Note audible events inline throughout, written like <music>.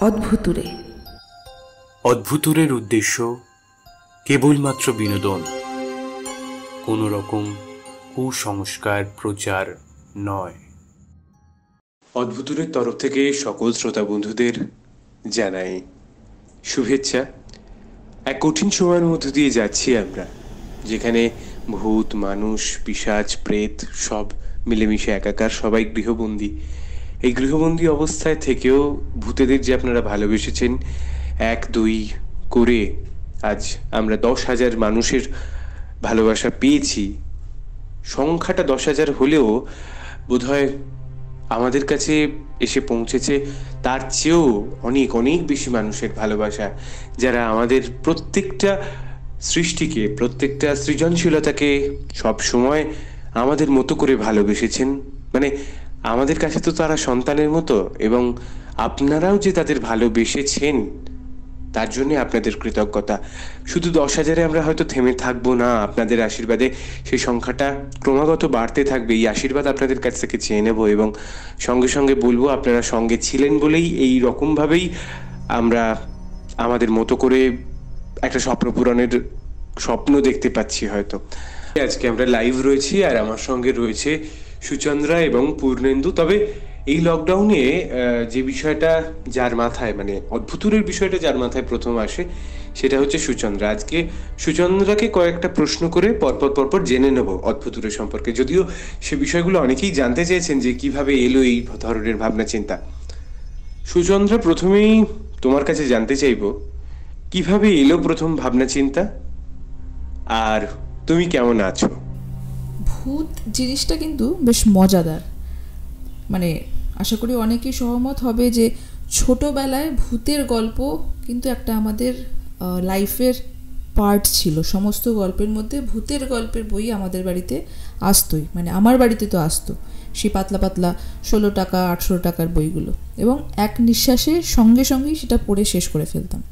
অদ্ভুতুরে। অদ্ভুতুরের উদ্দেশ্য কেবলমাত্র বিনোদন। কোনো রকম কুসংস্কার প্রচার নয়। অদ্ভুতুরের তরফ থেকে সকল শ্রোতা বন্ধুদের জানাই শুভেচ্ছা। এক কঠিন সময়ের মধ্য দিয়ে যাচ্ছি আমরা যেখানে ভূত মানুষ পিশাচ প্রেত সব মিলেমিশে একাকার সবাই গৃহবন্দী। এই গৃহবন্দী অবস্থায় থেকেও ভূতেদের যে আপনারা ভালোবেসেছেন, এক, দুই করে আজ আমরা দশ হাজার মানুষের ভালোবাসা পেয়েছি। সংখ্যাটা দশ হাজার হলেও বোধহয় আমাদের কাছে এসে পৌঁছেছে, তার চেয়েও অনেক অনেক বেশি মানুষের ভালোবাসা, যারা আমাদের প্রত্যেকটা সৃষ্টিকে, প্রত্যেকটা সৃজনশীলতাকে সব সময় আমাদের মতো করে ভালোবেসেছেন। মানে আমাদের কাছে তো তারা সন্তানের মতো এবং আপনারাও যে তাদের ভালোবেসেছেন, তার জন্য আপনাদের কৃতজ্ঞতা। শুধু দশ হাজারে আমরা হয়তো থেমে থাকব না, আপনাদের আশীর্বাদে সেই সংখ্যাটা ক্রমাগত বাড়তে থাকবে। এই আশীর্বাদ আপনাদের কাছ থেকে চেয়ে নেব এবং সঙ্গে সঙ্গে বলব, আপনারা সঙ্গে ছিলেন বলেই এই রকমভাবেই আমরা আমাদের মতো করে একটা স্বপ্ন পূরণের স্বপ্ন দেখতে পাচ্ছি হয়তো। আজকে আমরা লাইভ রয়েছি আর আমার সঙ্গে রয়েছে সুচন্দ্রা এবং পূর্ণেন্দু। তবে এই লকডাউনে যে বিষয়টা যার মাথায় মানে অদ্ভুতুরের বিষয়টা যার মাথায় প্রথম আসে, সেটা হচ্ছে সুচন্দ্রা। আজকে সুচন্দ্রাকে কয়েকটা প্রশ্ন করে পরপর পরপর জেনে নেব অদ্ভুতুরের সম্পর্কে। যদিও সে বিষয়গুলো অনেকেই জানতে চেয়েছেন যে কীভাবে এলো এই ধরনের ভাবনা, চিন্তা। সুচন্দ্রা প্রথমেই তোমার কাছে জানতে চাইব, কীভাবে এলো প্রথম ভাবনা, চিন্তা? আর তুমি কেমন আছো? ভূত জিনিসটা কিন্তু বেশ মজাদার। মানে আশা করি অনেকেই সহমত হবে যে ছোটোবেলায় ভূতের গল্প কিন্তু একটা আমাদের লাইফের পার্ট ছিল। সমস্ত গল্পের মধ্যে ভূতের গল্পের বই আমাদের বাড়িতে আসতোই। মানে আমার বাড়িতে তো আসতো। সেই পাতলা পাতলা ষোলো টাকা আটশো টাকার বইগুলো। এবং এক নিঃশ্বাসে সঙ্গে সঙ্গেই সেটা পড়ে শেষ করে ফেলতাম।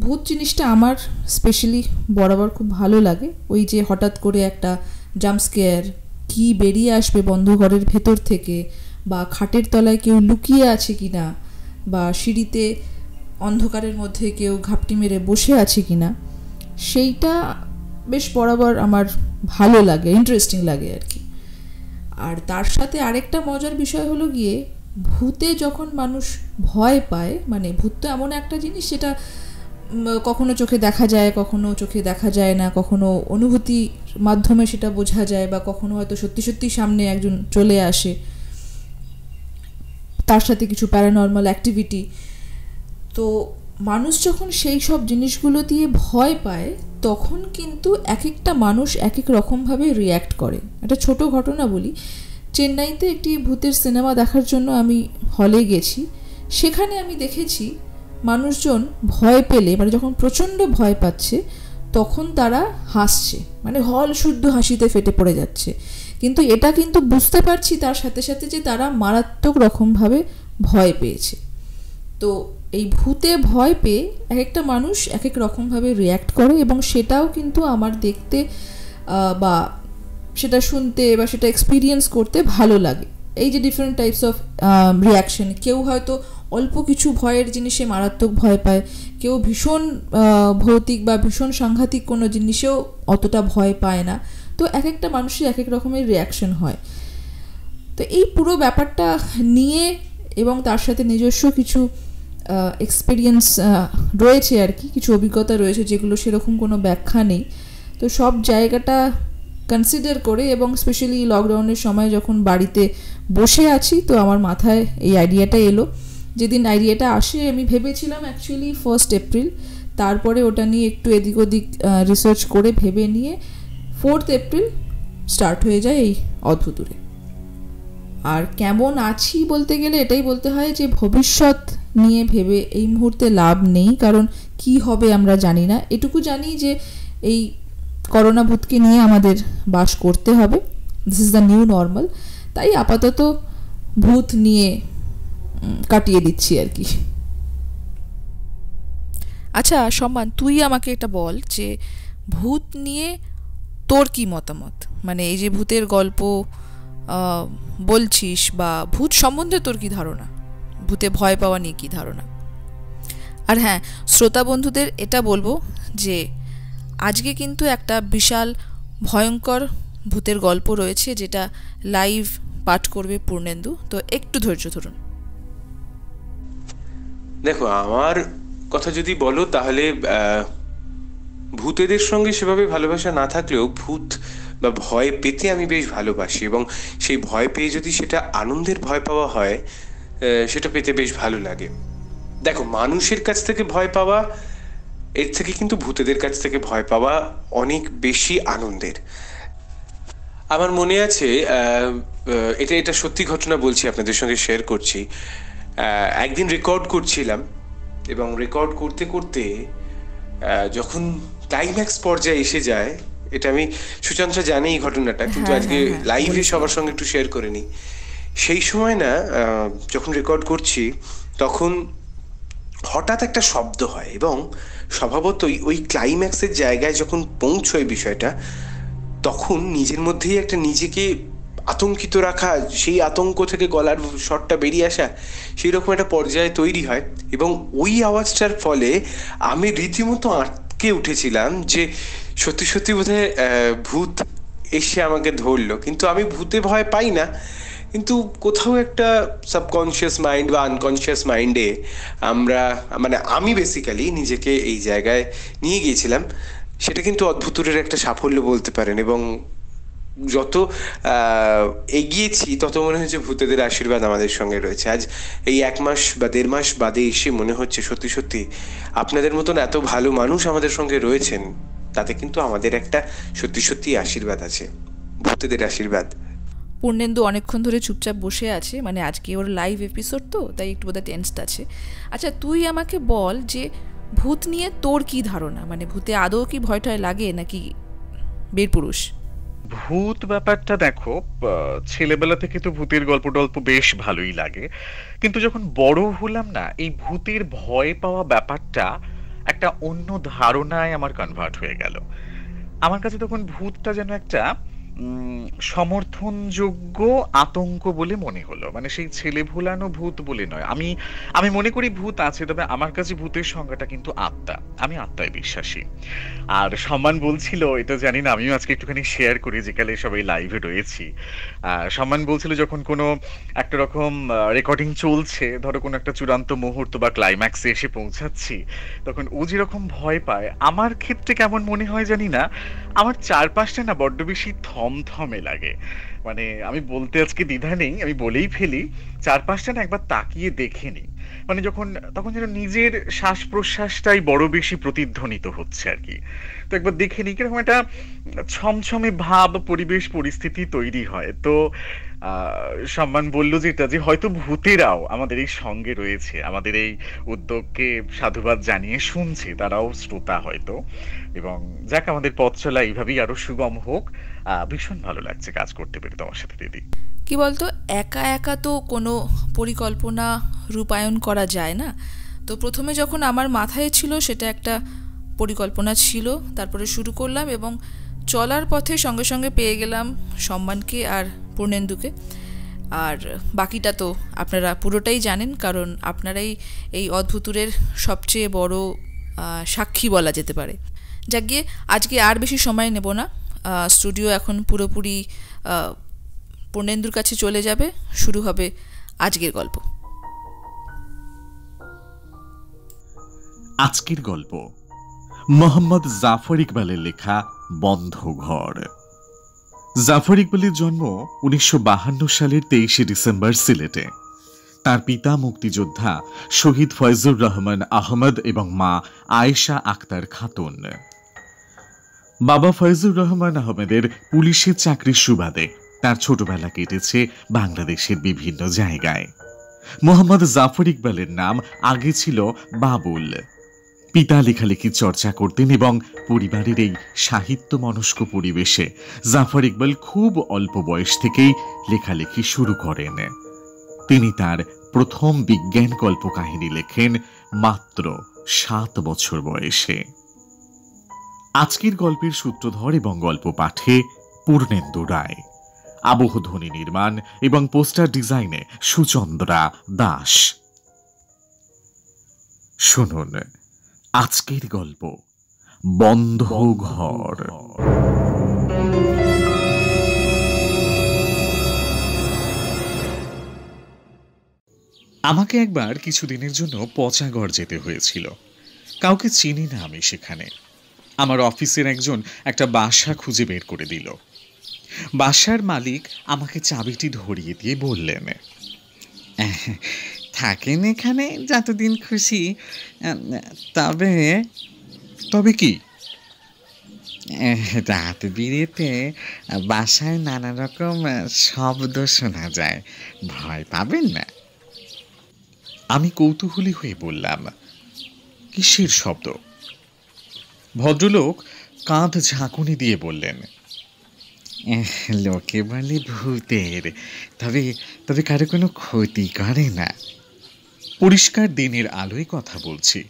ভূত জিনিসটা আমার স্পেশালি বরাবর খুব ভালো লাগে। ওই যে হঠাৎ করে একটা জাম্পস্কেয়ার কি বেরিয়ে আসবে বন্ধ ঘরের ভেতর থেকে বা খাটের তলায় কেউ লুকিয়ে আছে কি না বা সিঁড়িতে অন্ধকারের মধ্যে কেউ ঘাপটি মেরে বসে আছে কি না সেইটা বেশ বরাবর আমার ভালো লাগে ইন্টারেস্টিং লাগে আর কি। আর তার সাথে আরেকটা মজার বিষয় হলো গিয়ে ভূতে যখন মানুষ ভয় পায় মানে ভূত তো এমন একটা জিনিস যেটা কখনো চোখে দেখা যায়, কখনো চোখে দেখা যায় না, কখনো অনুভূতির মাধ্যমে সেটা বোঝা যায় বা কখনো হয়তো সত্যি সত্যি সামনে একজন চলে আসে। তার সাথে কিছু প্যারানর্মাল অ্যাক্টিভিটি তো মানুষ যখন সেই সব জিনিসগুলো দিয়ে ভয় পায়, তখন কিন্তু এক একটা মানুষ এক এক রকমভাবে রিয়্যাক্ট করে। একটা ছোট ঘটনা বলি। চেন্নাইতে একটি ভূতের সিনেমা দেখার জন্য আমি হলে গেছি। সেখানে আমি দেখেছি মানুষজন ভয় পেলে মানে যখন প্রচণ্ড ভয় পাচ্ছে, তখন তারা হাসছে। মানে হল শুদ্ধ হাসিতে ফেটে পড়ে যাচ্ছে। কিন্তু এটা কিন্তু বুঝতে পারছি তার সাথে সাথে যে তারা মারাত্মক রকমভাবে ভয় পেয়েছে। তো এই ভূতে ভয় পেয়ে এক একটা মানুষ এক এক রকমভাবে রিয়্যাক্ট করে এবং সেটাও কিন্তু আমার দেখতে বা সেটা শুনতে বা সেটা এক্সপিরিয়েন্স করতে ভালো লাগে। এই যে ডিফারেন্ট টাইপস অফ রিয়াকশন কেউ হয়তো অল্প কিছু ভয়ের জিনিসে মারাত্মক ভয় পায়। কেউ ভীষণ ভৌতিক বা ভীষণ সাংঘাতিক কোনো জিনিসেও অতটা ভয় পায় না। তো এক একটা মানুষের এক এক রকমের রিয়াকশন হয়। তো এই পুরো ব্যাপারটা নিয়ে এবং তার সাথে নিজস্ব কিছু এক্সপিরিয়েন্স রয়েছে আর কি, কিছু অভিজ্ঞতা রয়েছে যেগুলো সেরকম কোনো ব্যাখ্যা নেই। তো সব জায়গাটা কনসিডার করে এবং স্পেশালি লকডাউনের সময় যখন বাড়িতে বসে আছি, তো আমার মাথায় এই আইডিয়াটা এলো। যেদিন আইডিয়াটা আসে, আমি ভেবেছিলাম অ্যাকচুয়ালি ফার্স্ট এপ্রিল তারপরে ওটা নিয়ে একটু এদিক ওদিক রিসার্চ করে ভেবে নিয়ে ফোর্থ এপ্রিল স্টার্ট হয়ে যায় এই অদ্ভুতুরে। আর কেমন আছি বলতে গেলে এটাই বলতে হয় যে ভবিষ্যৎ নিয়ে ভেবে এই মুহূর্তে লাভ নেই, কারণ কি হবে আমরা জানি না। এটুকু জানি যে এই করোনা ভূতকে নিয়ে আমাদের বাস করতে হবে। This is the new normal তাই আপাতত ভূত নিয়ে কাটিয়ে দিচ্ছি আর কি। আচ্ছা সম্মান, তুই আমাকে এটা বল যে ভূত নিয়ে তোর কি মতামত? মানে এই যে ভূতের গল্প বলছিস বা ভূত সম্বন্ধে তোর কি ধারণা? ভূতে ভয় পাওয়া নিয়ে কী ধারণা? আর হ্যাঁ শ্রোতা বন্ধুদের এটা বলব যে আজকে কিন্তু একটা বিশাল ভয়ঙ্কর ভূতের গল্প রয়েছে যেটা লাইভ পাঠ করবে পূর্ণেন্দু। তো একটু ধৈর্য ধরুন। দেখো, আমার কথা যদি বলো, তাহলে ভূতেদের সঙ্গে সেভাবে ভালোবাসা না থাকলেও ভূত বা ভয় পেতে আমি বেশ ভালোবাসি এবং সেই ভয় পেয়ে যদি সেটা আনন্দের ভয় পাওয়া হয় সেটা পেতে বেশ ভালো লাগে। দেখো, মানুষের কাছ থেকে ভয় পাওয়া, এর থেকে কিন্তু ভূতেদের কাছ থেকে ভয় পাওয়া অনেক বেশি আনন্দের। আমার মনে আছে এটা এটা সত্যি ঘটনা বলছি, আপনাদের সঙ্গে শেয়ার করছি। একদিন রেকর্ড করছিলাম এবং রেকর্ড করতে করতে যখন ক্লাইম্যাক্স পর্যায়ে এসে যায় এটা আমি সুচন্দ্রা জানি এই ঘটনাটা কিন্তু হ্যাঁ, আজকে লাইভে হ্যাঁ, হ্যাঁ, সবার সঙ্গে একটু শেয়ার করে নিই। সেই সময় না যখন রেকর্ড করছি তখন হঠাৎ একটা শব্দ হয় এবং স্বভাবতই ওই ক্লাইম্যাক্সের জায়গায় যখন পৌঁছয় বিষয়টা তখন নিজের মধ্যেই একটা নিজেকে আতঙ্কিত রাখা, সেই আতঙ্ক থেকে গলার শটটা বেরিয়ে আসা সেই রকম একটা পর্যায়ে তৈরি হয়। এবং ওই আওয়াজটার ফলে আমি রীতিমতো আটকে উঠেছিলাম যে, সত্যি সত্যি বোধহয় ভূত এসে আমাকে ধরলো। কিন্তু আমি ভূতে ভয় পাই না। কিন্তু কোথাও একটা সাবকনশিয়াস মাইন্ড বা আনকনশিয়াস মাইন্ডে আমরা মানে আমি বেসিক্যালি নিজেকে এই জায়গায় নিয়ে গিয়েছিলাম। সেটা কিন্তু অদ্ভুতের একটা সাফল্য বলতে পারেন এবং যত এগিয়েছি, তত মনে হচ্ছে ভূতেদের আশীর্বাদ আমাদের সঙ্গে রয়েছে। আজ এই এক মাস বা দেড় মাস বাদে এসে মনে হচ্ছে সত্যি সত্যি আপনাদের মতন এত ভালো মানুষ আমাদের সঙ্গে রয়েছেন, তাতে কিন্তু আমাদের একটা সত্যি সত্যি আশীর্বাদ আছে, ভূতেদের আশীর্বাদ। পূর্ণেন্দু অনেকক্ষণ ধরে চুপচাপ বসে আছে মানে আজকে ওর লাইভ এপিসোড তো, তাই একটু বোধহয় টেন্সড আছে। আচ্ছা তুই আমাকে বল যে ভূত নিয়ে তোর কি ধারণা? মানে ভূতে আদৌ কি ভয়টায় লাগে নাকি বীর পুরুষ ভূত ব্যাপারটা দেখো ছেলেবেলা থেকে তো ভূতের গল্প টল্প বেশ ভালোই লাগে। কিন্তু যখন বড় হলাম না, এই ভূতের ভয় পাওয়া ব্যাপারটা একটা অন্য ধারণায় আমার কনভার্ট হয়ে গেল। আমার কাছে তখন ভূতটা যেন একটা সমর্থনযোগ্য আতঙ্ক বলে মনে হলো। মানে সেই ছেলে ভুলানো ভূত বলে নয়। আমি আমি মনে করি ভূত আছে, তবে আমার কাছে ভূতের সংজ্ঞাটা কিন্তু আত্মা। আমি আত্মায় বিশ্বাসী। আর সম্মান বলছিল, এটা জানি না, আমিও আজকে একটুখানি শেয়ার করি যেকালে সবাই লাইভে রয়েছি। সম্মান বলছিল যখন কোনো একটা রকম রেকর্ডিং চলছে, ধরো কোনো একটা চূড়ান্ত মুহূর্ত বা ক্লাইম্যাক্সে এসে পৌঁছাচ্ছি, তখন ও যেরকম ভয় পায়, আমার ক্ষেত্রে কেমন মনে হয় জানি না, আমার চারপাশটা না বড্ড বেশি থমথমে লাগে। মানে আমি বলতে আজকে দ্বিধা নেই, আমি বলেই ফেলি, চারপাশটা না একবার তাকিয়ে দেখে নিই। মানে যখন, তখন যেন নিজের শ্বাস প্রশ্বাসটাই বড় বেশি প্রতিধ্বনিত হচ্ছে আর কি। তো একবার দেখে নিই, কীরকম একটা ছমছমে ভাব, পরিবেশ, পরিস্থিতি তৈরি হয়। তো সম্মান বলল যেটা যে হয়তো ভূতেরাও আমাদের এই সঙ্গে রয়েছে, আমাদের এই উদ্যোগকে সাধুবাদ জানিয়ে শুনছে, তারাও শ্রোতা হয়তো। এবং যাক, আমাদের পথ চলা এইভাবেই আরও সুগম হোক। ভীষণ ভালো লাগছে কাজ করতে পেরে তোমার সাথে, দিদি। কি বলতো, একা একা তো কোনো পরিকল্পনা রূপায়ণ করা যায় না। তো প্রথমে যখন আমার মাথায় ছিল, সেটা একটা পরিকল্পনা ছিল, তারপরে শুরু করলাম এবং চলার পথে সঙ্গে সঙ্গে পেয়ে গেলাম সম্মানকে আর পূর্ণেন্দুকে। আর বাকিটা তো আপনারা পুরোটাই জানেন, কারণ আপনারাই এই অদ্ভুতুরের সবচেয়ে বড় সাক্ষী বলা যেতে পারে। যাক গিয়ে আজকে আর বেশি সময় নেব না। স্টুডিও এখন পুরোপুরি পূর্ণেন্দুর কাছে চলে যাবে। শুরু হবে আজকের গল্প। আজকের গল্প। মোহাম্মদ জাফর ইকবালের লেখা বন্ধ ঘর জাফর ইকবালের জন্ম উনিশশো সালের তেইশে ডিসেম্বর সিলেটে। তার পিতা মুক্তিযোদ্ধা শহীদ ফয়জুর রহমান আহমদ এবং মা আয়েশা আক্তার খাতুন। বাবা ফয়জুর রহমান আহমেদের পুলিশের চাকরির সুবাদে তার ছোটবেলা কেটেছে বাংলাদেশের বিভিন্ন জায়গায়। মোহাম্মদ জাফর ইকবালের নাম আগে ছিল বাবুল। পিতা লেখালেখি চর্চা করতেন এবং পরিবারের এই সাহিত্য মনস্ক পরিবেশে জাফর ইকবাল খুব অল্প বয়স থেকেই লেখালেখি শুরু করেন। তিনি তার প্রথম বিজ্ঞান কল্পকাহিনী লেখেন মাত্র সাত বছর বয়সে। আজকের গল্পের সূত্রধর এবং গল্প পাঠে পূর্ণেন্দু রায়। আবহধ্বনি নির্মাণ এবং পোস্টার ডিজাইনে সুচন্দ্রা দাস। শুনুন। আজকের গল্প বন্ধ ঘর আমাকে একবার কিছুদিনের জন্য পচাগড় যেতে হয়েছিল। কাউকে চিনি না আমি সেখানে। আমার অফিসের একজন একটা বাসা খুঁজে বের করে দিল। বাসার মালিক আমাকে চাবিটি ধরিয়ে দিয়ে বললেন থাকেন এখানে যতদিন খুশি। তবে তবে কি? রাত বিরেতে বাসায় নানা রকম শব্দ শোনা যায়। ভয় পাবেন না। আমি কৌতূহলী হয়ে বললাম কিসের শব্দ? ভদ্রলোক কাঁধ ঝাঁকুনি দিয়ে বললেন লোকে বলে ভূতের তবে তবে কারও কোনো ক্ষতি করে না। পরিষ্কার দিনের আলোয় কথা বলছি।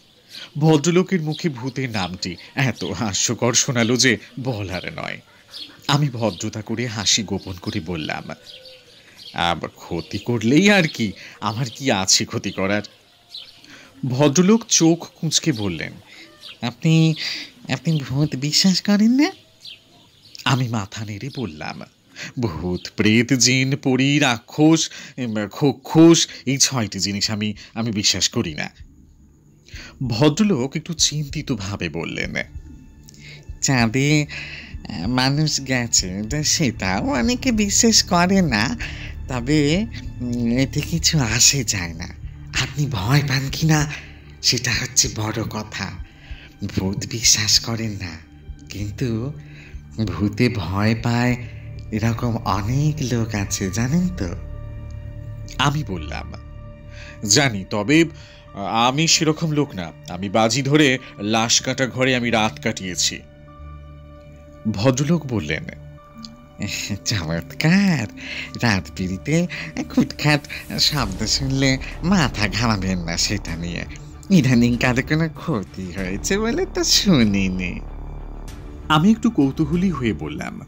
ভদ্রলোকের মুখে ভূতের নামটি এত হাস্যকর শোনালো যে বলার নয়। আমি ভদ্রতা করে হাসি গোপন করে বললাম আবার ক্ষতি করলেই আর কি? আমার কি আছে ক্ষতি করার? ভদ্রলোক চোখ কুঁচকে বললেন, আপনি আপনি ভূত বিশ্বাস করেন না? আমি মাথা নেড়ে বললাম ভূত প্রেত জিন পরি রাক্ষস খোক্ষস এই ছয়টি জিনিস আমি আমি বিশ্বাস করি না। ভদ্রলোক একটু চিন্তিত ভাবে বললেন, চাঁদে মানুষ গেছে সেটাও অনেকে বিশ্বাস করে না, তবে এতে কিছু আসে যায় না। আপনি ভয় পান কি না? সেটা হচ্ছে বড় কথা। ভূত বিশ্বাস করেন না, কিন্তু ভূতে ভয় পায় এরকম অনেক লোক আছে, জানেন তো? আমি বললাম, জানি, তবে, আমি সেরকম লোক না। আমি বাজি ধরে লাশ কাটা ঘরে আমি রাত কাটিয়েছি। ভদ্রলোক বললেন, চমৎকার! রাত পিড়িতে খুটখাট শব্দ শুনলে মাথা ঘামাবেন না সেটা নিয়ে। ইদানিং কারও কোনো ক্ষতি হয়েছে বলে তো শুনিনি। আমি একটু কৌতূহলী হয়ে বললাম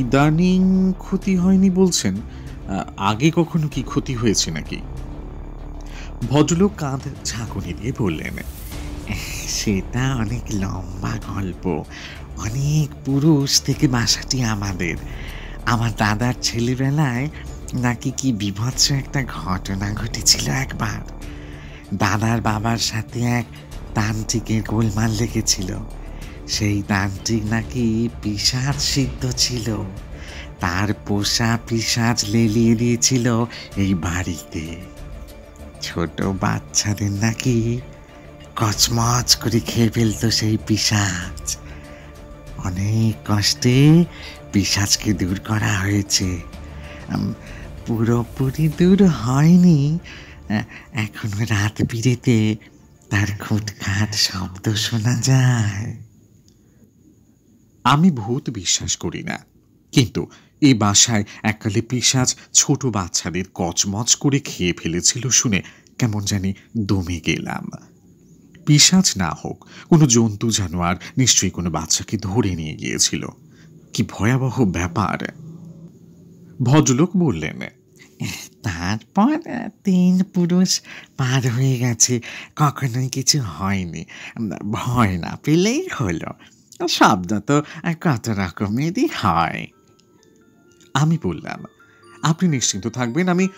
ইদানিং ক্ষতি হয়নি বলছেন আগে কখনো কি ক্ষতি হয়েছে নাকি? ভদ্রলোক কাঁধ ঝাঁকুনি দিয়ে বললেন, সেটা অনেক লম্বা গল্প। অনেক পুরুষ থেকে বাসাটি আমাদের। আমার দাদার ছেলেবেলায় নাকি কি বিভৎস একটা ঘটনা ঘটেছিল একবার। দাদার বাবার সাথে এক তান্ত্রিকের গোলমাল লেগেছিল। সেই তান্ত্রিক নাকি পিসাজ সিদ্ধ ছিল। তার পোষা পিসাজ লেলিয়ে দিয়েছিল এই বাড়িতে। ছোট বাচ্চাদের নাকি কচমচ করে খেয়ে ফেলতো সেই পিসাজ অনেক কষ্টে পিসাজকে দূর করা হয়েছে। পুরোপুরি দূর হয়নি। এখনও রাত বিরেতে তার খুটখাট শব্দ শোনা যায়। আমি ভূত বিশ্বাস করি না। কিন্তু এই বাসায় এককালে পিসাজ ছোট বাচ্চাদের কচমচ করে খেয়ে ফেলেছিল শুনে কেমন জানি দমে গেলাম। পিসাজ না হোক, কোনো জন্তু জানোয়ার নিশ্চয়ই কোনো বাচ্চাকে ধরে নিয়ে গিয়েছিল। কি ভয়াবহ ব্যাপার। ভদ্রলোক বললেন, তারপর তিন পুরুষ পার হয়ে গেছে। কখনোই কিছু হয়নি। ভয় না পেলেই হলো। শব্দ তো কত রকমেরই হয়। আমি বললাম, আপনি নিশ্চিন্ত থাকবেন, আমি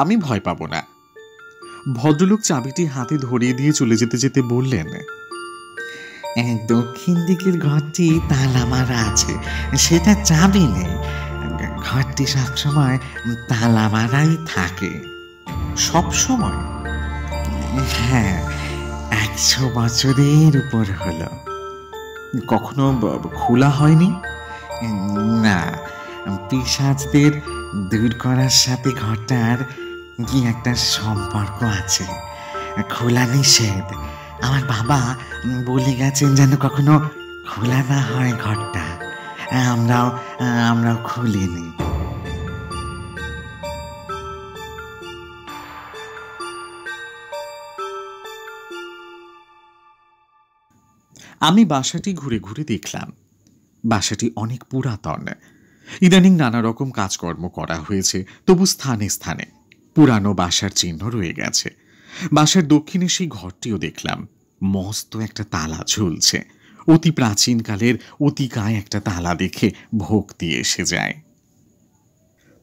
আমি ভয় পাবো না। ভদ্রলোক চাবিটি হাতে ধরিয়ে দিয়ে চলে যেতে যেতে বললেন দক্ষিণ দিকের ঘরটি তালা মারা আছে, সেটা চাবি নেই। ঘরটি সবসময় তালা মারাই থাকে। সব সময় হ্যাঁ একশো বছরের উপর হলো। কখনো খোলা হয়নি? না পিসাজদের দূর করার সাথে ঘরটার কি একটা সম্পর্ক আছে। খোলা নিষেধ। আমার বাবা বলে গেছেন যেন কখনো খোলা না হয় ঘরটা। আমরাও আমরাও খুলিনি। আমি বাসাটি ঘুরে ঘুরে দেখলাম। বাসাটি অনেক পুরাতন। ইদানিং নানা রকম কাজকর্ম করা হয়েছে, তবু স্থানে স্থানে। পুরানো বাসার চিহ্ন রয়ে গেছে। বাসার দক্ষিণে সেই ঘরটিও দেখলাম। মস্ত একটা তালা ঝুলছে। অতি প্রাচীনকালের, অতিকায় একটা তালা দেখে ভক্তি এসে যায়।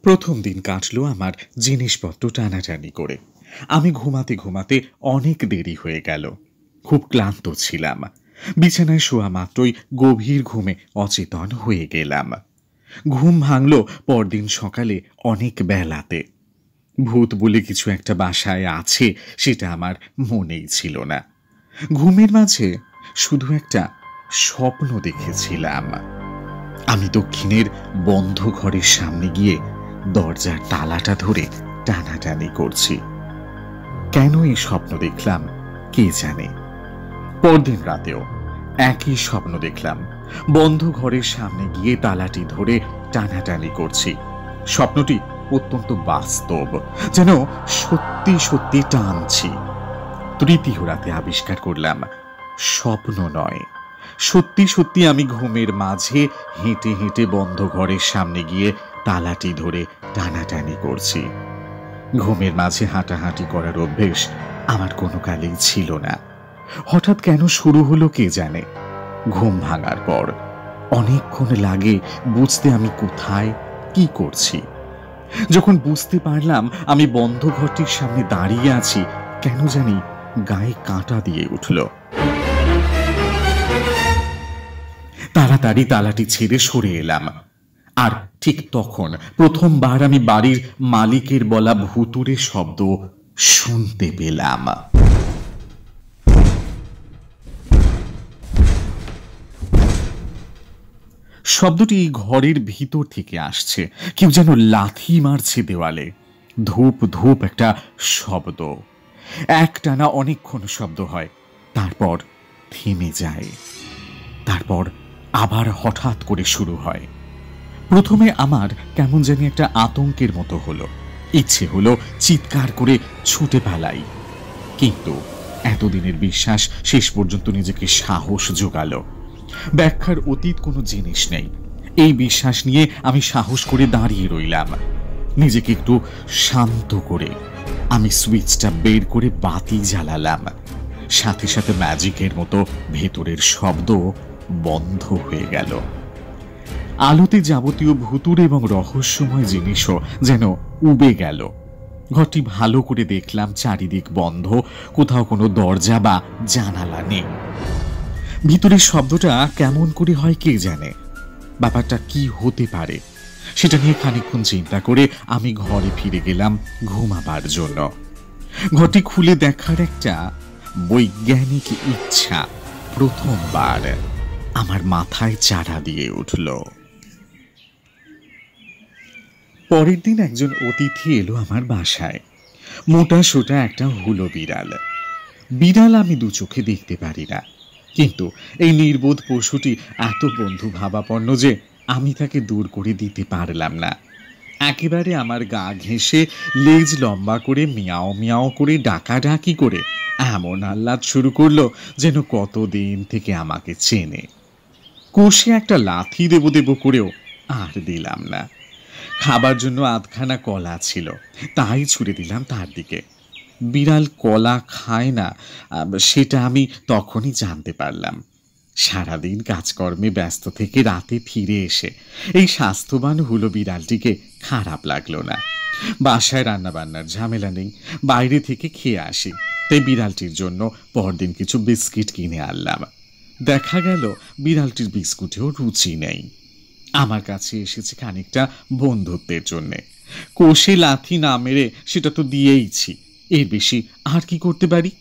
প্রথম দিন কাটলো আমার জিনিসপত্র টানাটানি করে। আমি ঘুমাতে ঘুমাতে অনেক দেরি হয়ে গেল। খুব ক্লান্ত ছিলাম। বিছানায় শোয়া মাত্রই গভীর ঘুমে অচেতন হয়ে গেলাম। ঘুম ভাঙল পরদিন সকালে অনেক বেলাতে। ভূত বলে কিছু একটা বাসায় আছে, সেটা আমার মনেই ছিল না। ঘুমের মাঝে শুধু একটা স্বপ্ন দেখেছিলাম। আমি দক্ষিণের বন্ধ ঘরের সামনে গিয়ে দরজার তালাটা ধরে টানাটানি করছি। কেন এই স্বপ্ন দেখলাম, কে জানে? পরদিন রাতেও একই স্বপ্ন দেখলাম। বন্ধ ঘরের সামনে গিয়ে তালাটি ধরে টানাটানি করছি। স্বপ্নটি অত্যন্ত বাস্তব, যেন সত্যি সত্যি টানছি। তৃতীয় রাতে আবিষ্কার করলাম, স্বপ্ন নয়। সত্যি সত্যি আমি ঘুমের মাঝে হেঁটে হেঁটে বন্ধ ঘরের সামনে গিয়ে তালাটি ধরে টানাটানি করছি। ঘুমের মাঝে হাঁটাহাঁটি করার অভ্যেস আমার কোনো কালেই ছিল না। হঠাৎ কেন শুরু হলো কে জানে? ঘুম ভাঙার পর। অনেকক্ষণ লাগে বুঝতে আমি কোথায়, কি করছি। যখন বুঝতে পারলাম আমি বন্ধ ঘরটির সামনে দাঁড়িয়ে আছি, কেন জানি গায়ে কাঁটা দিয়ে উঠল। তাড়াতাড়ি তালাটি ছেড়ে সরে এলাম। আর ঠিক তখন প্রথমবার আমি বাড়ির মালিকের বলা ভুতুরে শব্দ শুনতে পেলাম। শব্দটি ঘরের ভিতর থেকে আসছে। কেউ যেন লাথি মারছে দেওয়ালে। ধূপ ধূপ একটা শব্দ। একটানা অনেকক্ষণ শব্দ হয়। তারপর থেমে যায়। তারপর আবার হঠাৎ করে শুরু হয়। প্রথমে আমার কেমন জানি একটা আতঙ্কের মতো হলো। ইচ্ছে হলো চিৎকার করে ছুটে পালাই। কিন্তু এতদিনের বিশ্বাস শেষ পর্যন্ত নিজেকে সাহস জোগালো। ব্যাখ্যার অতীত কোনো জিনিস নেই। এই বিশ্বাস নিয়ে আমি সাহস করে দাঁড়িয়ে রইলাম। নিজেকে একটু শান্ত করে আমি সুইচটা বের করে বাতি জ্বালালাম। সাথে সাথে ম্যাজিকের মতো ভেতরের শব্দ বন্ধ হয়ে গেল। আলোতে যাবতীয় ভুতুর এবং রহস্যময় জিনিসও যেন উবে গেল। ঘরটি ভালো করে দেখলাম চারিদিক বন্ধ, কোথাও কোনো দরজা বা জানালা নেই। ভিতরের শব্দটা কেমন করে হয় কে জানে? ব্যাপারটা কি হতে পারে? সেটা নিয়ে খানিক্ষণ চিন্তা করে আমি ঘরে ফিরে গেলাম ঘুমাবার জন্য। ঘরটি খুলে দেখার একটা বৈজ্ঞানিক ইচ্ছা প্রথমবার আমার মাথায় চারা দিয়ে উঠল। পরের দিন একজন অতিথি এলো আমার বাসায়। মোটা সোটা একটা হুলো বিড়াল। বিড়াল আমি দু চোখে দেখতে পারি না। কিন্তু এই নির্বোধ পশুটি এত বন্ধু ভাবাপন্ন যে আমি তাকে দূর করে দিতে পারলাম না। একেবারে আমার গা ঘেঁষে লেজ লম্বা করে মিয়াও মিয়াও করে ডাকাডাকি করে এমন আহ্লাদ শুরু করল যেন কতদিন থেকে আমাকে চেনে। কষে একটা লাথি দেব দেব করেও আর দিলাম না। খাবার জন্য আধখানা কলা ছিল, তাই ছুড়ে দিলাম তার দিকে। বিড়াল কলা খায় না সেটা আমি তখনই জানতে পারলাম। সারাদিন কাজকর্মে ব্যস্ত থেকে রাতে ফিরে এসে এই স্বাস্থ্যবান হুলো বিড়ালটিকে খারাপ লাগল না। বাসায় রান্নাবান্নার ঝামেলা নেই, বাইরে থেকে খেয়ে আসি, তাই বিড়ালটির জন্য পরদিন কিছু বিস্কিট কিনে আনলাম। দেখা গেল বিড়ালটির বিস্কুটেও রুচি নেই। আমার কাছে এসেছে খানিকটা বন্ধুত্বের জন্যে। কোষে লাথি না মেরে সেটা তো দিয়েইছি। এর বেশি আর কি করতে পারি?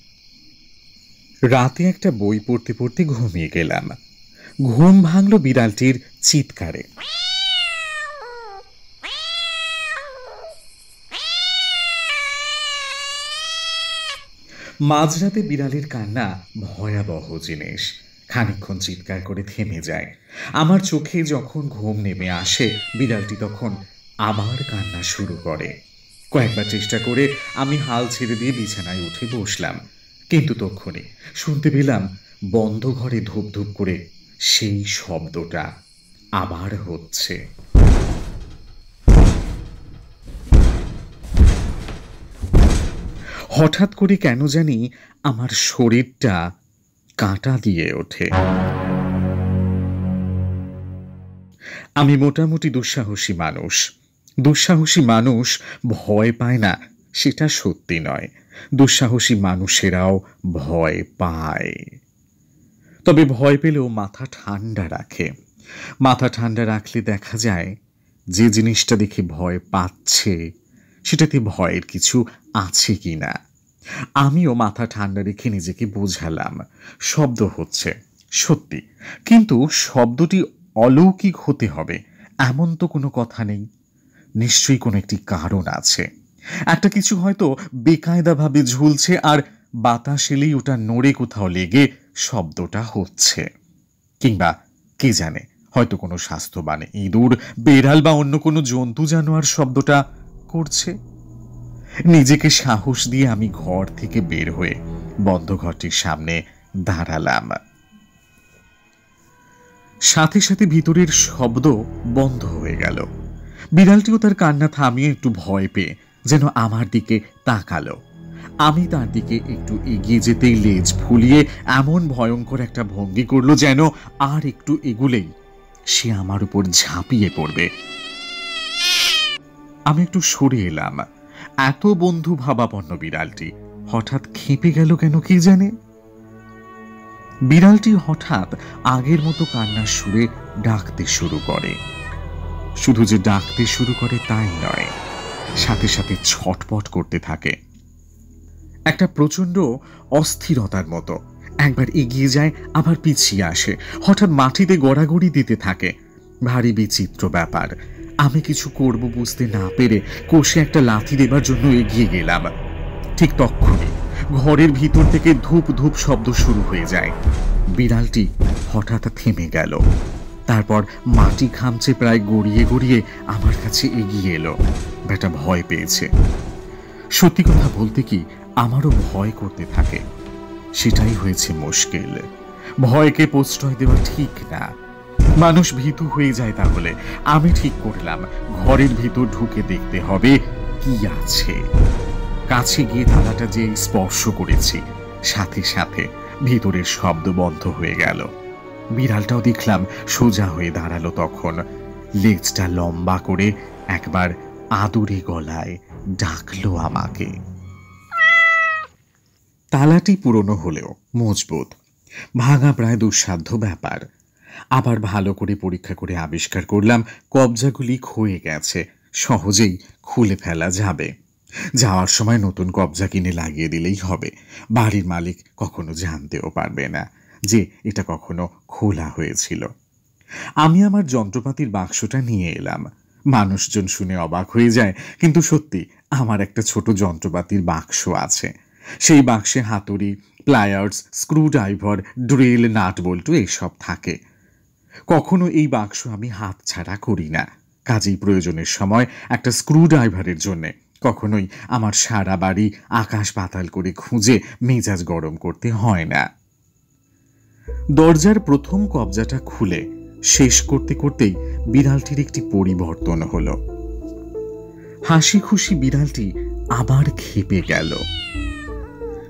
রাতে একটা বই পড়তে পড়তে ঘুমিয়ে গেলাম। ঘুম ভাঙলো বিড়ালটির চিৎকারে। মাঝরাতে বিড়ালের কান্না ভয়াবহ জিনিস। খানিকক্ষণ চিৎকার করে থেমে যায়। আমার চোখে যখন ঘুম নেমে আসে, বিড়ালটি তখন আবার কান্না শুরু করে। কয়েকবার চেষ্টা করে আমি হাল ছেড়ে দিয়ে বিছানায় উঠে বসলাম। কিন্তু তক্ষণে শুনতে পেলাম বন্ধ ঘরে ধূপ ধূপ করে সেই শব্দটা আবার হচ্ছে। হঠাৎ করে কেন জানি আমার শরীরটা কাঁটা দিয়ে ওঠে। আমি মোটামুটি দুঃসাহসী মানুষ। দুঃসাহসী মানুষ ভয় পায় না, সেটা সত্যি নয়। দুঃসাহসী মানুষেরাও ভয় পায়। তবে ভয় পেলেও মাথা ঠান্ডা রাখে। মাথা ঠান্ডা রাখলে দেখা যায়, যে জিনিসটা দেখে ভয় পাচ্ছে, সেটাতে ভয়ের কিছু আছে কি না আমিও মাথা ঠান্ডা রেখে নিজেকে বোঝালাম, শব্দ হচ্ছে, সত্যি। কিন্তু শব্দটি অলৌকিক হতে হবে, এমন তো কোনো কথা নেই। নিশ্চয়ই কোনো একটি কারণ আছে। একটা কিছু হয়তো বেকায়দাভাবে ঝুলছে আর বাতাস এলেই ওটা নড়ে কোথাও লেগে শব্দটা হচ্ছে। কিংবা কে জানে, হয়তো কোনো স্বাস্থ্যবান ইঁদুর, বেড়াল বা অন্য কোনো জন্তু জানোয়ার শব্দটা করছে। নিজেকে সাহস দিয়ে আমি ঘর থেকে বের হয়ে বন্ধ ঘরটির সামনে দাঁড়ালাম। সাথে সাথে ভিতরের শব্দ বন্ধ হয়ে গেল। বিড়ালটিও তার কান্না থামিয়ে একটু ভয় পেয়ে যেন আমার দিকে তাকালো। আমি তার দিকে একটু এগিয়ে যেতেই লেজ ফুলিয়ে এমন ভয়ঙ্কর একটা ভঙ্গি করল যেন আর একটু এগুলেই সে আমার উপর ঝাঁপিয়ে পড়বে। আমি একটু সরে এলাম। এত বন্ধু ভাবাপন্ন বিড়ালটি। হঠাৎ খেপে গেল কেন কি জানে? বিড়ালটি হঠাৎ আগের মতো কান্নার সুরে ডাকতে শুরু করে। শুধু যে ডাকতে শুরু করে তাই নয়, সাথে সাথে ছটপট করতে থাকে। একটা প্রচণ্ড অস্থিরতার মতো। একবার এগিয়ে যায়, আবার পিছিয়ে আসে। হঠাৎ মাটিতে গড়াগড়ি দিতে থাকে। ভারী বিচিত্র ব্যাপার। আমি কিছু করব বুঝতে না পেরে কষে একটা লাথি দেবার জন্য এগিয়ে গেলাম। ঠিক তক্ষণে ঘরের ভিতর থেকে ধূপ ধূপ শব্দ শুরু হয়ে যায়। বিড়ালটি হঠাৎ থেমে গেল। তারপর মাটি খামচে প্রায় গড়িয়ে গড়িয়ে আমার কাছে এগিয়ে এলো। বেটা ভয় পেয়েছে। সত্যি কথা বলতে কি, আমারও ভয় করতে থাকে। সেটাই হয়েছে মুশকিল। ভয়কে প্রশ্রয় দেওয়া ঠিক না। মানুষ ভীতু হয়ে যায় তাহলে। আমি ঠিক করলাম, ঘরের ভিতর ঢুকে দেখতে হবে কি আছে। কাছে গিয়ে তালাটা যে স্পর্শ করেছি, সাথে সাথে ভিতরের শব্দ বন্ধ হয়ে গেল। বিড়ালটাও দেখলাম সোজা হয়ে দাঁড়াল তখন। লেজটা লম্বা করে একবার আদুরে গলায় ডাকলো আমাকে। তালাটি পুরনো হলেও মজবুত, ভাঙা প্রায় দুঃসাধ্য ব্যাপার। আবার ভালো করে পরীক্ষা করে আবিষ্কার করলাম, কবজাগুলি ক্ষয়ে গেছে, সহজেই খুলে ফেলা যাবে। যাওয়ার সময় নতুন কবজা কিনে লাগিয়ে দিলেই হবে, বাড়ির মালিক কখনো জানতেও পারবে না। যে এটা কখনো খোলা হয়েছিল। আমি আমার যন্ত্রপাতির বাক্সটা নিয়ে এলাম। মানুষজন শুনে অবাক হয়ে যায়, কিন্তু সত্যি আমার একটা ছোট যন্ত্রপাতির বাক্স আছে। সেই বাক্সে হাতুড়ি, প্লায়ার্স, স্ক্রুড্রাইভার, ড্রিল নাট বল্টু এইসব থাকে। কখনো এই বাক্স আমি হাত ছাড়া করি না। কাজেই প্রয়োজনের সময় একটা স্ক্রুড্রাইভারের জন্যে। কখনোই আমার সারা বাড়ি আকাশ পাতাল করে খুঁজে মেজাজ গরম করতে হয় না। দরজার প্রথম কবজাটা খুলে শেষ করতে করতেই বিড়ালটির একটি পরিবর্তন হলো। হাসি খুশি বিড়ালটি আবার খেপে গেল।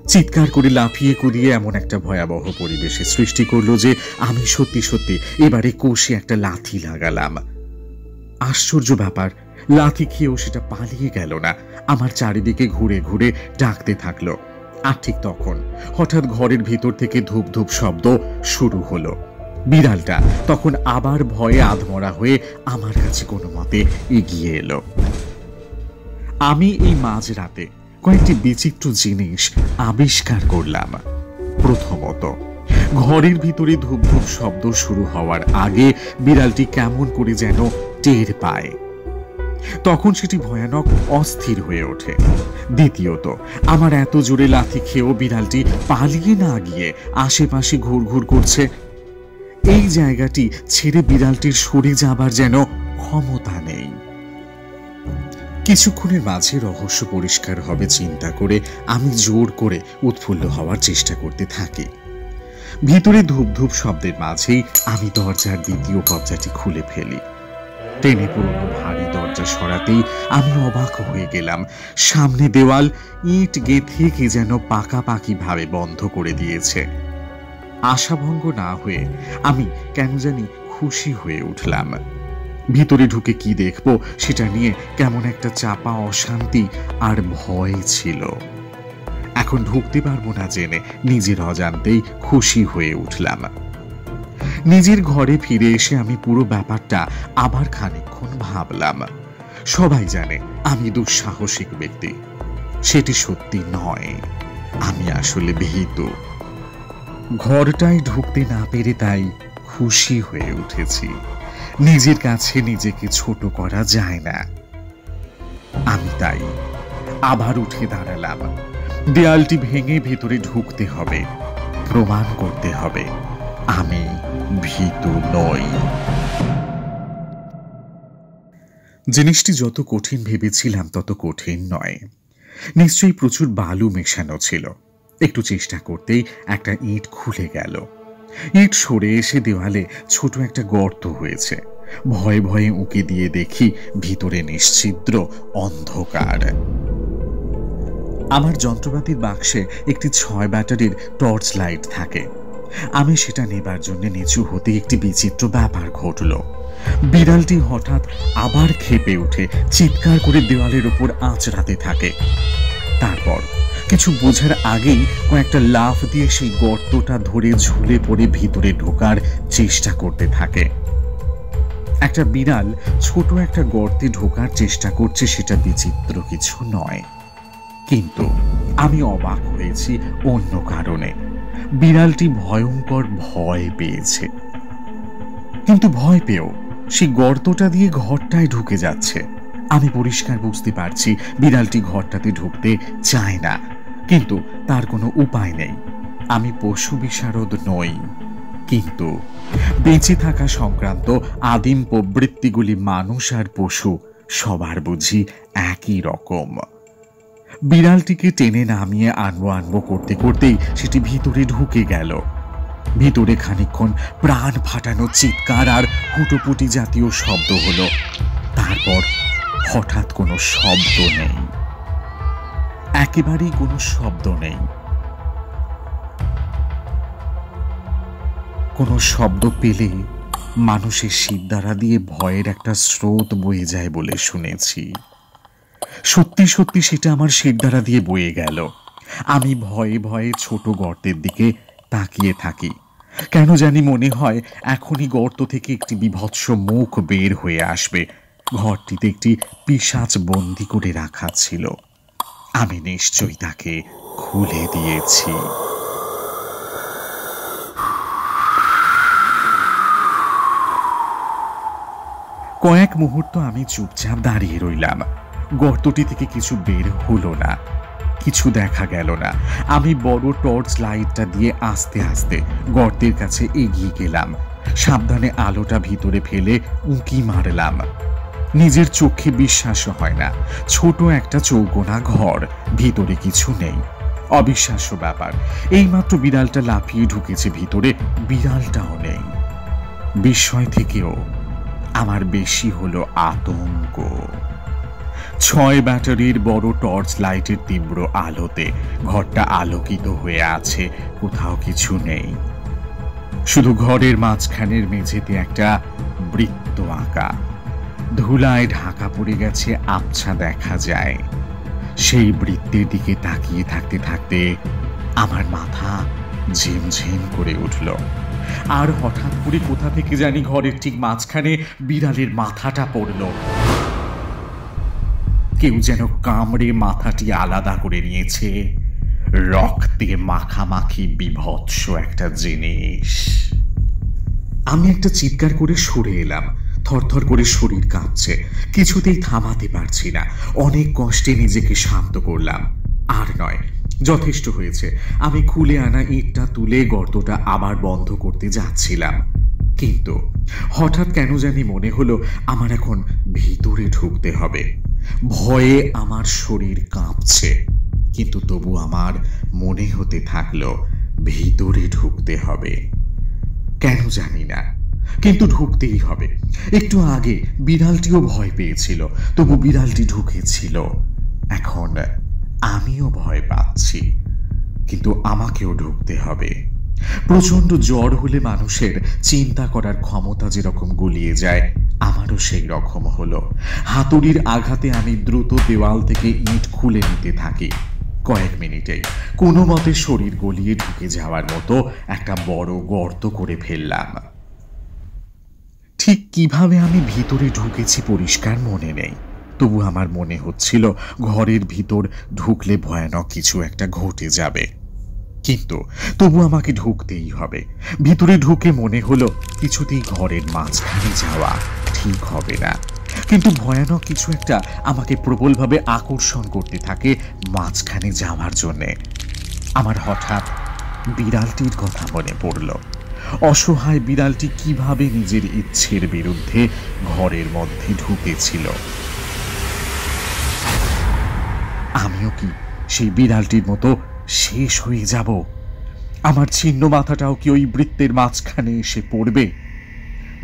চিৎকার করে লাফিয়ে কুদিয়ে এমন একটা ভয়াবহ পরিবেশে সৃষ্টি করল যে আমি সত্যি সত্যি এবারে কোষে একটা লাথি লাগালাম। আশ্চর্য ব্যাপার, লাথি খেয়েও সেটা পালিয়ে গেল না। আমার চারিদিকে ঘুরে ঘুরে ডাকতে থাকল। আর ঠিক তখন হঠাৎ ঘরের ভিতর থেকে ধূপ ধূপ শব্দ শুরু হলো। বিড়ালটা তখন আবার ভয়ে আধমরা হয়ে আমার কাছে কোনো মতে এগিয়ে এলো। আমি এই মাঝরাতে কয়েকটি বিচিত্র জিনিস আবিষ্কার করলাম। প্রথমত, ঘরের ভিতরে ধূপ ধূপ শব্দ শুরু হওয়ার আগে বিড়ালটি কেমন করে যেন টের পায়। তখন সেটি ভয়ানক, অস্থির হয়ে ওঠে। দ্বিতীয়ত, আমার এত জোরে লাথি খেয়েও বিড়ালটি পালিয়ে না গিয়ে আশেপাশে ঘুরঘুর করছে। এই জায়গাটি ছেড়ে বিড়ালটির সরে যাবার যেন ক্ষমতা নেই। কিছুক্ষণের মাঝে রহস্য পরিষ্কার হবে চিন্তা করে আমি জোর করে উৎফুল্ল হওয়ার চেষ্টা করতে থাকি। ভিতরে ধূপ ধূপ শব্দের মাঝেই আমি দরজার দ্বিতীয় কবজাটি খুলে ফেলি। টেনে পুরনো ভারী দরজা সরাতেই আমি অবাক হয়ে গেলাম। সামনে দেওয়াল ইট গেঁথে কে যেন পাকাপাকি ভাবে বন্ধ করে দিয়েছে। আশাভঙ্গ না হয়ে আমি কেন জানি খুশি হয়ে উঠলাম। ভিতরে ঢুকে কি দেখব সেটা নিয়ে কেমন একটা চাপা অশান্তি আর ভয় ছিল। এখন ঢুকতে পারব না জেনে নিজের অজান্তেই খুশি হয়ে উঠলাম। নিজের ঘরে ফিরে এসে আমি পুরো ব্যাপারটা আবার খানিকক্ষণ ভাবলাম। সবাই জানে আমি দুঃসাহসিক ব্যক্তি। সেটি সত্যি নয়। আমি আসলে ভীত। ঘরটায় ঢুকতে না পেরে তাই খুশি হয়ে উঠেছি। নিজের কাছে নিজেকে ছোট করা যায় না। আমি তাই আবার উঠে দাঁড়ালাম। দেয়ালটি ভেঙে ভেতরে ঢুকতে হবে। প্রমাণ করতে হবে। আমি ভীত নয় জিনিসটি যত কঠিন ভেবেছিলাম, তত কঠিন নয়। নিশ্চয়ই প্রচুর বালু মেশানো ছিল। একটু চেষ্টা করতেই একটা ইট খুলে গেল। ইট সরে এসে দেওয়ালে ছোট একটা গর্ত হয়েছে। ভয়ে ভয়ে উঁকে দিয়ে দেখি ভিতরে নিশ্ছিদ্র অন্ধকার। আমার যন্ত্রপাতির বাক্সে একটি ছয় ব্যাটারির টর্চ লাইট থাকে। আমি সেটা নেবার জন্য নিচু হতে একটি বিচিত্র ব্যাপার ঘটল। বিড়ালটি হঠাৎ আবার খেপে উঠে চিৎকার করে দেওয়ালের ওপর আঁচড়াতে থাকে। তারপর কিছু বোঝার আগেই কয়েকটা লাফ দিয়ে সেই গর্তটা ধরে ঝুলে পড়ে ভিতরে ঢোকার চেষ্টা করতে থাকে। একটা বিড়াল ছোট একটা গর্তে ঢোকার চেষ্টা করছে সেটা বিচিত্র কিছু নয়। কিন্তু আমি অবাক হয়েছি অন্য কারণে। বিড়ালটি ভয়ঙ্কর ভয় পেয়েছে। কিন্তু ভয় পেয়েও সেই গর্তটা দিয়ে ঘরটায় ঢুকে যাচ্ছে। আমি পরিষ্কার বুঝতে পারছি, বিড়ালটি ঘরটাতে ঢুকতে চায় না। কিন্তু তার কোনো উপায় নেই। আমি পশু বিশারদ নই। কিন্তু বেঁচে থাকা সংক্রান্ত আদিম প্রবৃত্তিগুলি মানুষ আর পশু সবার বুঝি একই রকম। বিড়ালটিকে টেনে নামিয়ে আনব আনব করতে করতেই সেটি ভিতরে ঢুকে গেল। ভিতরে খানিকক্ষণ প্রাণ ফাটানো চিৎকার আর হুটোপুটি জাতীয় শব্দ হলো। তারপর হঠাৎ কোনো শব্দ নেই। একেবারেই কোনো শব্দ নেই। কোনো শব্দ পেলে মানুষের শিরদাঁড়া দিয়ে ভয়ের একটা স্রোত বয়ে যায় বলে শুনেছি। সত্যি সত্যি সেটা আমার শিরদাঁড়া দিয়ে বয়ে গেল। আমি ভয়ে ভয়ে ছোট গর্তের দিকে তাকিয়ে থাকি। কেন জানি মনে হয় এখনই গর্ত থেকে একটি বিভৎস মুখ বের হয়ে আসবে। ঘরটিতে একটি পিসাচ বন্দি করে রাখা ছিল। আমি নিশ্চয়ই তাকে খুলে দিয়েছি। কয়েক মুহূর্ত আমি চুপচাপ দাঁড়িয়ে রইলাম। গর্তটি থেকে কিছু বের হলো না। কিছু দেখা গেল না। আমি বড় টর্চ লাইটটা দিয়ে আস্তে আস্তে গর্তের কাছে এগিয়ে গেলাম। সাবধানে আলোটা ভিতরে ফেলে উঁকি মারলাম। নিজের চোখে বিশ্বাস হয় না। ছোট একটা চৌকোনা ঘর, ভিতরে কিছু নেই। অবিশ্বাস্য ব্যাপার। এইমাত্র বিড়ালটা লাফিয়ে ঢুকেছে ভিতরে, বিড়ালটাও নেই। বিস্ময় থেকেও আমার বেশি হলো আতঙ্ক। ছয় ব্যাটারির বড় টর্চ লাইটের তীব্র আলোতে ঘরটা আলোকিত হয়ে আছে, কোথাও কিছু নেই। শুধু ঘরের মাঝখানের মেঝেতে একটা বৃত্ত আঁকা। ধুলায় ঢাকা পড়ে গেছে আবছা দেখা যায়। সেই বৃত্তের দিকে তাকিয়ে থাকতে থাকতে আমার মাথা ঝিমঝিম করে উঠল। আর হঠাৎ করে কোথা থেকে জানি ঘরের ঠিক মাঝখানে বিড়ালের মাথাটা পড়ল। কেউ যেন কামড়ে মাথাটি আলাদা করে নিয়েছে। রক্তে মাখামাখি বিভৎস একটা জিনিস। আমি একটা চিৎকার করে সরে এলাম। থরথর করে শরীর কাঁপছে। কিছুতেই থামাতে পারছি না। অনেক কষ্টে নিজেকে শান্ত করলাম। আর নয়, যথেষ্ট হয়েছে। আমি খুলে আনা ইটটা তুলে গর্তটা আবার বন্ধ করতে যাচ্ছিলাম। কিন্তু হঠাৎ কেন জানি মনে হলো, আমার এখন ভিতরে ঢুকতে হবে। ভয়ে আমার শরীর কাঁপছে। কিন্তু তবু আমার মনে হতে থাকল, ভিতরে ঢুকতে হবে। কেন জানি না, কিন্তু ঢুকতেই হবে। একটু আগে বিড়ালটিও ভয় পেয়েছিল, তবু বিড়ালটি ঢুকেছিল। এখন আমিও ভয় পাচ্ছি, কিন্তু আমাকেও ঢুকতে হবে। প্রচণ্ড জ্বর হলে মানুষের চিন্তা করার ক্ষমতা যেরকম গলিয়ে যায়, আমারও সেই রকম হলো। হাতুড়ির আঘাতে আমি দ্রুত দেওয়াল থেকে ইট খুলে নিতে থাকি। কয়েক মিনিটেই। কোনো মতে শরীর গলিয়ে ঢুকে যাওয়ার মতো একটা বড় গর্ত করে ফেললাম। ঠিক কীভাবে আমি ভিতরে ঢুকেছি পরিষ্কার মনে নেই। তবু আমার মনে হচ্ছিল, ঘরের ভিতর ঢুকলে ভয়ানক কিছু একটা ঘটে যাবে। কিন্তু তবু আমাকে ঢুকতেই হবে। ভিতরে ঢুকে মনে হলো কিছুতেই ঘরের মাঝখানে যাওয়া ঠিক হবে না। কিন্তু ভয়ানক কিছু একটা আমাকে প্রবলভাবে আকর্ষণ করতে থাকে মাঝখানে যাওয়ার জন্যে। আমার হঠাৎ বিড়ালটির কথা মনে পড়ল। অসহায় বিড়ালটি কীভাবে নিজের ইচ্ছের বিরুদ্ধে ঘরের মধ্যে ঢুকেছিল? আমিও কি সেই বিড়ালটির মতো শেষ হয়ে যাব। আমার ছিন্ন মাথাটাও কি ওই বৃত্তের মাঝখানে এসে পড়বে?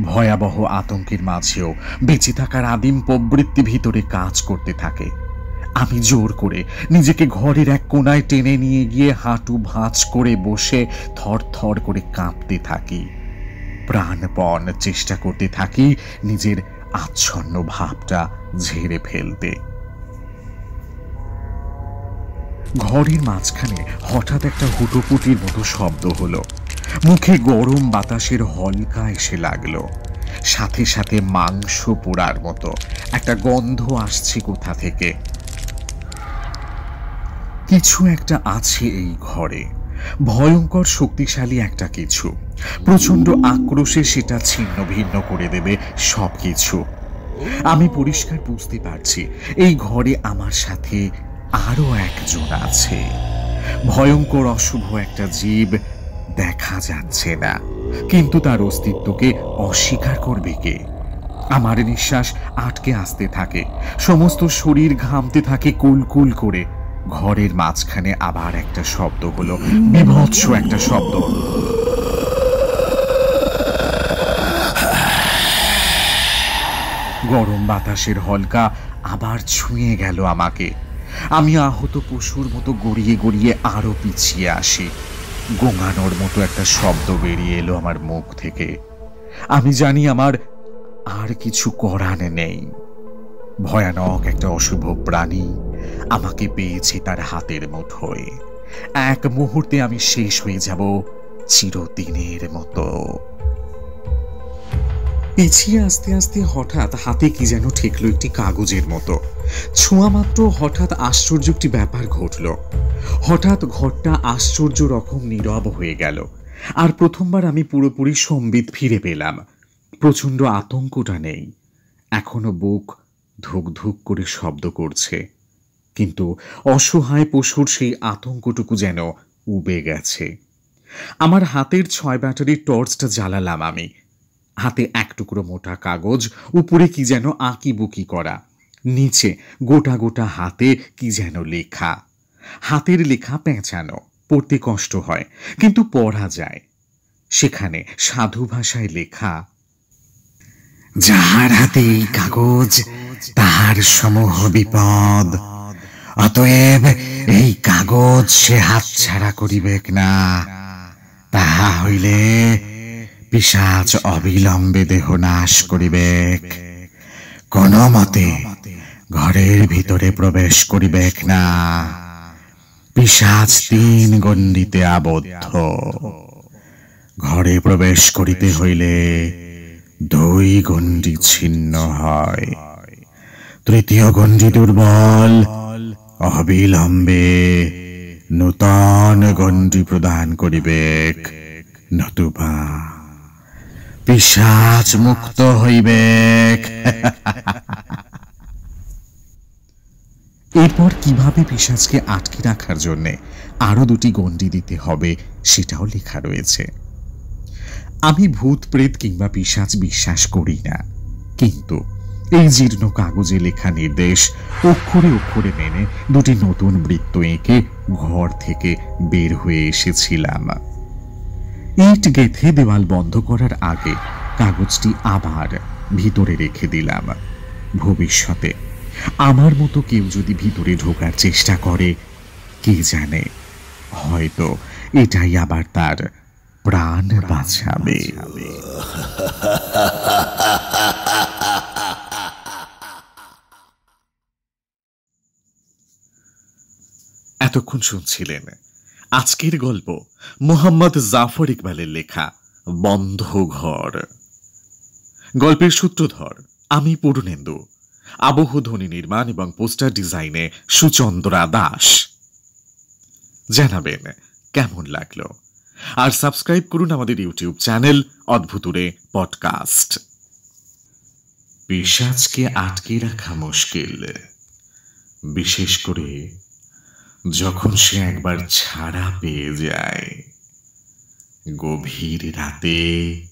ভয়াবহ আতঙ্কের মাঝেও বেঁচে থাকার আদিম প্রবৃত্তি ভিতরে কাজ করতে থাকে। আমি জোর করে নিজেকে ঘরের এক কোনায় টেনে নিয়ে গিয়ে হাঁটু ভাঁজ করে বসে থর থর করে কাঁপতে থাকি। প্রাণপণ চেষ্টা করতে থাকি নিজের আচ্ছন্ন ভাবটা ঝেড়ে ফেলতে। ঘরের মাঝখানে হঠাৎ একটা হুটোপুটির মতো শব্দ হলো। মুখে গরম বাতাসের হলকা এসে লাগল। সাথে সাথে মাংস পোড়ার মতো একটা গন্ধ আসছে কোথা থেকে। কিছু একটা আছে এই ঘরে। ভয়ঙ্কর শক্তিশালী একটা কিছু। প্রচণ্ড আক্রোশে সেটা ছিন্ন ভিন্ন করে দেবে সব কিছু আমি পরিষ্কার বুঝতে পারছি, এই ঘরে আমার সাথে আরও একজন আছে। ভয়ঙ্কর অশুভ একটা জীব দেখা যাচ্ছে না। কিন্তু তার অস্তিত্বকে অস্বীকার করবে কে? আমার নিঃশ্বাস আটকে আসতে থাকে। সমস্ত শরীর ঘামতে থাকে কুলকুল করে। ঘরের মাঝখানে আবার একটা শব্দ হলো। বিভৎস একটা শব্দ। গরম বাতাসের হলকা আবার ছুঁয়ে গেল আমাকে। আমি আহত পশুর মতো গড়িয়ে গড়িয়ে আরও পিছিয়ে আসি। গোঙানোর মতো একটা শব্দ বেরিয়ে এলো আমার মুখ থেকে। আমি জানি আমার আর কিছু করার নেই। ভয়ানক একটা অশুভ প্রাণী আমাকে পেয়েছে তার হাতের মুঠোয়। এক মুহূর্তে আমি শেষ হয়ে যাব চিরদিনের মতো। পিছিয়ে আস্তে আস্তে হঠাৎ হাতে কি যেন ঠেকলো একটি কাগজের মতো। ছোঁয়া মাত্র হঠাৎ আশ্চর্য একটি ব্যাপার ঘটল। হঠাৎ ঘরটা আশ্চর্য রকম নীরব হয়ে গেল। আর প্রথমবার আমি পুরোপুরি সম্বিত ফিরে পেলাম। প্রচণ্ড আতঙ্কটা নেই। এখনও বুক ধুক ধুক করে শব্দ করছে। কিন্তু অসহায় পশুর সেই আতঙ্কটুকু যেন উবে গেছে। আমার হাতের ছয় ব্যাটারির টর্চটা জ্বালালাম আমি। হাতে এক টুকরো মোটা কাগজ, উপরে কি যেন আঁকি বুকি করা। নিচে গোটা গোটা হাতে কি যেন লেখা। হাতের লেখা পেঁচানো, পড়তে কষ্ট হয়, কিন্তু পড়া যায়। সেখানে সাধু ভাষায় লেখা, যাহার হাতে এই কাগজ, তাহার সমূহ বিপদ। অতএব এই কাগজ সে হাত ছাড়া করিবেক না। তাহা হইলে পিসাচ অবিলম্বে দেহ নাশ করিবেক। কোন মতে ঘরের ভিতরে প্রবেশ করিবেক না। পিসাচ তিন গণ্ডিতে আবদ্ধ। ঘরে প্রবেশ করিতে হইলে দুই গণ্ডি ছিন্ন হয়। তৃতীয় গণ্ডি দুর্বল, অবিলম্বে নূতন গণ্ডি প্রদান করিবেক, নতুবা পিসাচ মুক্ত হইবেক। <laughs> এরপর কীভাবে পিসাজকে আটকে রাখার জন্য আরও দুটি গণ্ডি দিতে হবে সেটাও লেখা রয়েছে। আমি ভূত প্রেত কিংবা পিসাচ বিশ্বাস করি না, কিন্তু এই জীর্ণ কাগজে লেখা নির্দেশ অক্ষরে অক্ষরে মেনে দুটি নতুন বৃত্ত এঁকে ঘর থেকে বের হয়ে এসেছিলাম। ইট গেথে দেওয়াল বন্ধ করার আগে কাগজটি আবার ভিতরে রেখে দিলাম। ভবিষ্যতে আমার মতো কেউ যদি ভিতরে ঢোকার চেষ্টা করে কে জানে? হয়তো এটাই আবার তার প্রাণ বাঁচাবে। এতক্ষণ শুনছিলেন আজকের গল্প মোহাম্মদ জাফর ইকবালের লেখা বন্ধ ঘর গল্পের সূত্রধর আমি পূর্ণেন্দু। আবহ ধ্বনি নির্মাণ এবং পোস্টার ডিজাইনে সুচন্দ্রা দাস। জানাবেন, কেমন লাগল? আর সাবস্ক্রাইব করুন আমাদের ইউটিউব চ্যানেল অদ্ভুতুরে পডকাস্ট। পিসাজকে আটকে রাখা মুশকিল। বিশেষ করে যখন সে একবার ছাড়া পেয়ে যায়। গভীর রাতে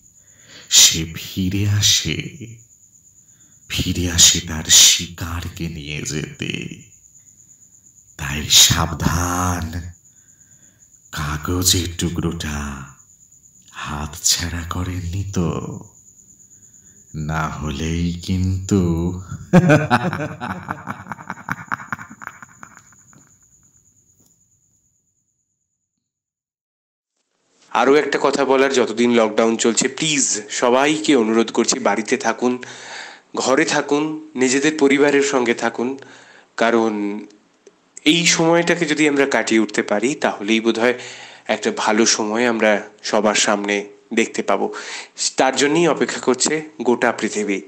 সে ফিরে আসে। ফিরে আসে তার শিকারকে নিয়ে যেতে। তাই সাবধান। কাগজের টুকরোটা হাত ছাড়া করেননি তো। না হলেই কিন্তু আরও একটা কথা বলার, যতদিন লকডাউন চলছে প্লিজ সবাইকে অনুরোধ করছি, বাড়িতে থাকুন। ঘরে থাকুন, নিজেদের পরিবারের সঙ্গে থাকুন, কারণ এই সময়টাকে যদি আমরা কাটিয়ে উঠতে পারি, তাহলেই বোধহয় একটা ভালো সময় আমরা সবার সামনে দেখতে পাবো। তার জন্যই অপেক্ষা করছে গোটা পৃথিবী।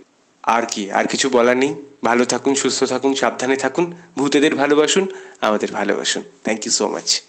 আর কি, আর কিছু বলার নেই। ভালো থাকুন, সুস্থ থাকুন, সাবধানে থাকুন, ভূতেদের ভালোবাসুন, আমাদের ভালোবাসুন। Thank you so much